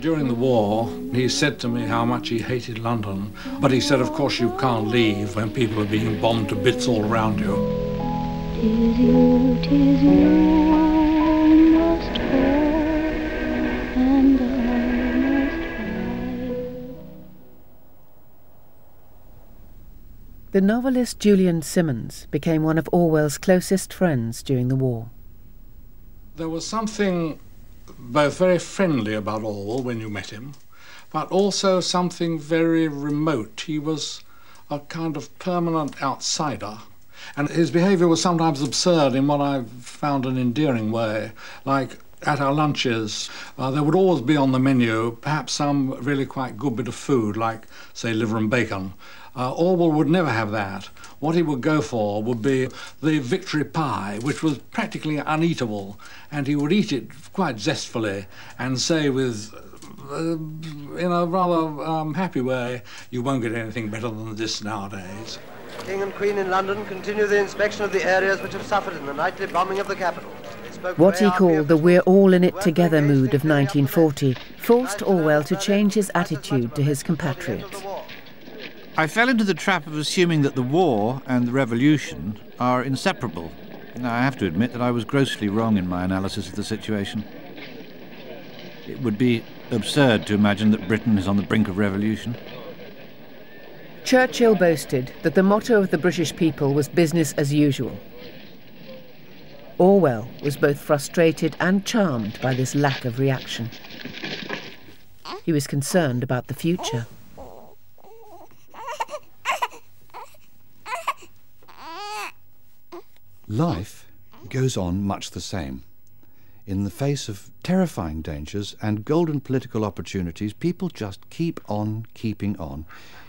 During the war, he said to me how much he hated London, but he said, of course, you can't leave when people are being bombed to bits all around you. Tis you, tis you must and I must The novelist Julian Symons became one of Orwell's closest friends during the war. There was something both very friendly about all when you met him, but also something very remote. He was a kind of permanent outsider. And his behaviour was sometimes absurd in what I found an endearing way. Like at our lunches, uh, there would always be on the menu perhaps some really quite good bit of food, like, say, liver and bacon. Uh, Orwell would never have that. What he would go for would be the victory pie, which was practically uneatable, and he would eat it quite zestfully and say with uh, in a rather um, happy way, you won't get anything better than this nowadays. King and Queen in London continue the inspection of the areas which have suffered in the nightly bombing of the capital. What he called the We're All in It Together mood of 1940 forced Orwell to change his attitude to his compatriots. I fell into the trap of assuming that the war and the revolution are inseparable. Now, I have to admit that I was grossly wrong in my analysis of the situation. It would be absurd to imagine that Britain is on the brink of revolution. Churchill boasted that the motto of the British people was business as usual. Orwell was both frustrated and charmed by this lack of reaction. He was concerned about the future. Life goes on much the same. In the face of terrifying dangers and golden political opportunities, people just keep on keeping on,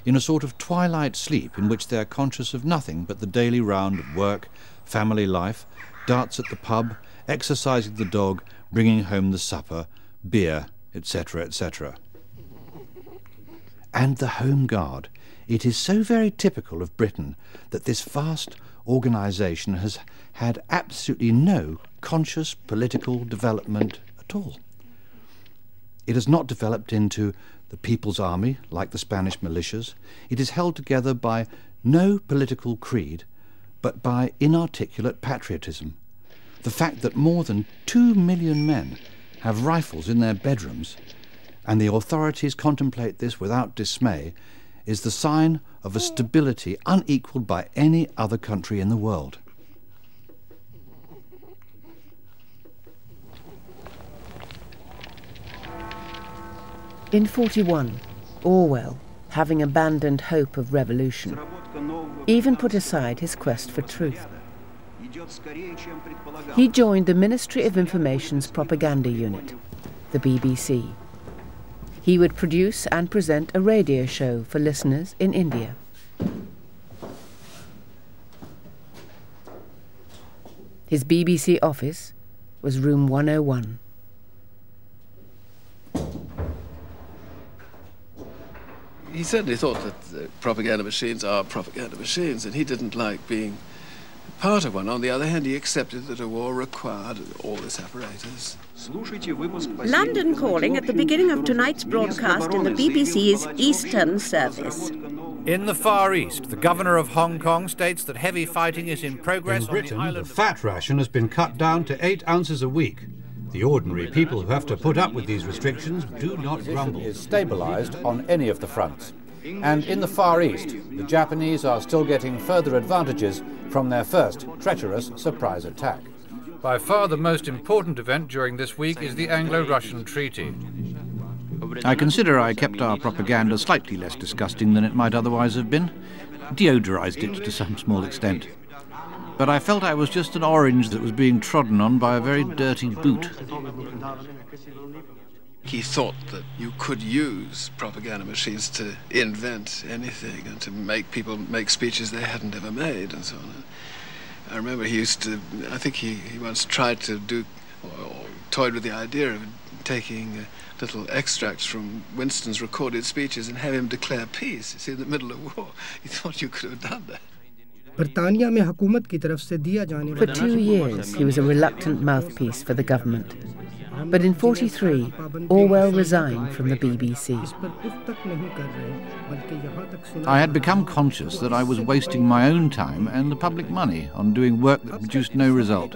in a sort of twilight sleep in which they are conscious of nothing but the daily round of work, family life, darts at the pub, exercising the dog, bringing home the supper, beer, etc., etc. And the Home Guard. It is so very typical of Britain that this vast organisation has had absolutely no conscious political development at all. It has not developed into the People's Army like the Spanish militias. It is held together by no political creed, but by inarticulate patriotism. The fact that more than two million men have rifles in their bedrooms, and the authorities contemplate this without dismay, is the sign of a stability unequalled by any other country in the world. In 41, Orwell, having abandoned hope of revolution, even put aside his quest for truth. He joined the Ministry of Information's propaganda unit, the BBC. He would produce and present a radio show for listeners in India. His BBC office was room 101. He certainly thought that propaganda machines are propaganda machines, and he didn't like being part of one. On the other hand, he accepted that a war required all this apparatus. London calling at the beginning of tonight's broadcast in the BBC's Eastern Service. In the Far East, the governor of Hong Kong states that heavy fighting is in progress in Britain, the, the fat ration has been cut down to eight ounces a week. The ordinary people who have to put up with these restrictions do not grumble. is stabilized on any of the fronts. And in the Far East, the Japanese are still getting further advantages from their first treacherous surprise attack. By far the most important event during this week is the Anglo-Russian Treaty. I consider I kept our propaganda slightly less disgusting than it might otherwise have been, deodorized it to some small extent. But I felt I was just an orange that was being trodden on by a very dirty boot. He thought that you could use propaganda machines to invent anything and to make people make speeches they hadn't ever made and so on. I remember he used to, I think he, he once tried to do, or, or toyed with the idea of taking uh, little extracts from Winston's recorded speeches and have him declare peace, see, in the middle of war. He thought you could have done that. For two years, he was a reluctant mouthpiece for the government. But in 43, Orwell resigned from the BBC. I had become conscious that I was wasting my own time and the public money on doing work that produced no result.